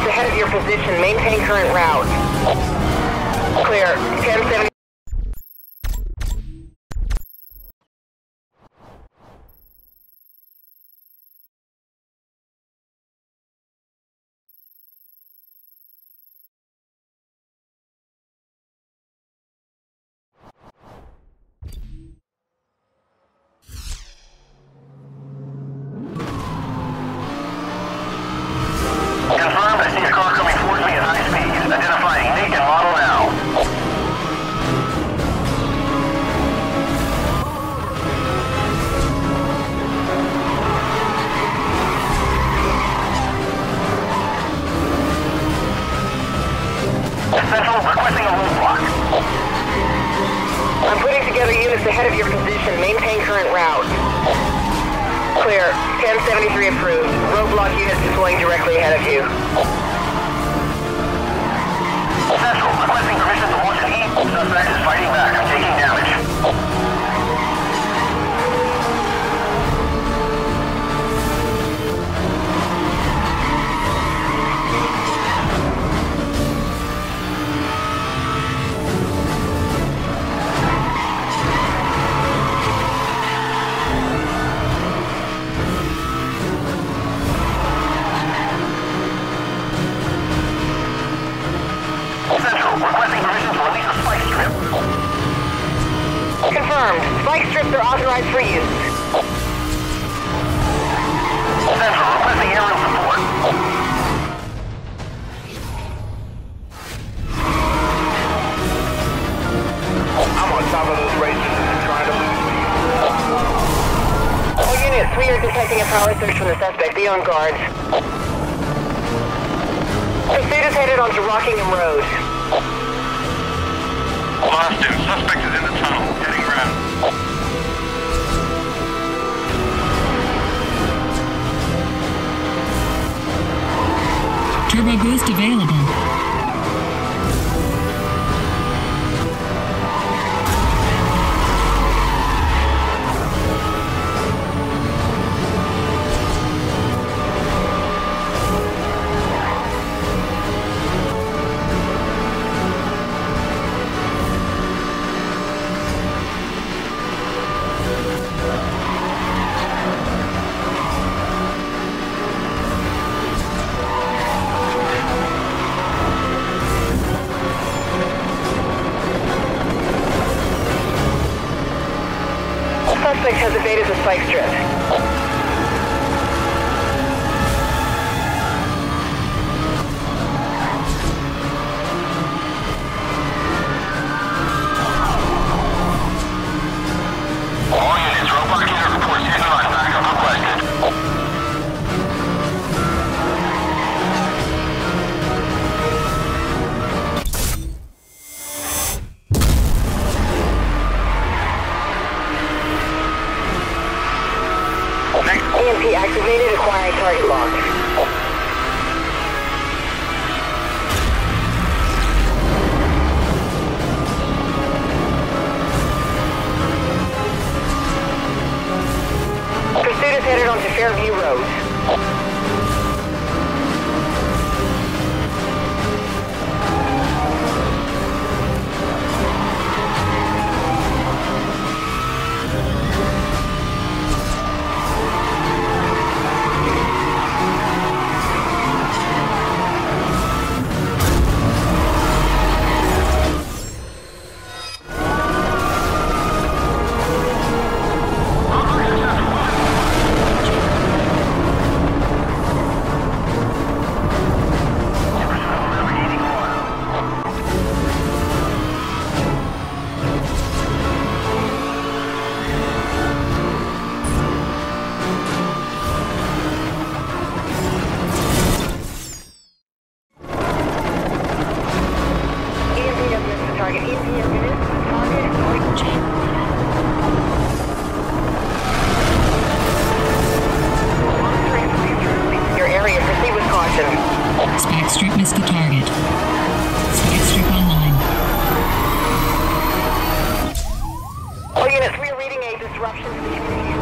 ahead of your position. Maintain current route. Clear. 1070. Requesting a roadblock. I'm putting together units ahead of your position. Maintain current route. Clear. 1073 approved. Roadblock units deploying directly ahead of you. Confirmed. Spike strips are authorized for use. Central requesting aerial support. I'm on top of those racers and they're trying to lose me. All units, we are detecting a power surge from the suspect. Be on guard. Pursuit is headed onto Rockingham Road. Lost him. Suspect is in the tunnel. Turbo Suspect has evaded the spike strip. EMP activated, acquiring target lock. Pursuit is headed onto Fairview Road. Spike strip missed the target. Spike strip online. Oh, All units, we are reading a disruption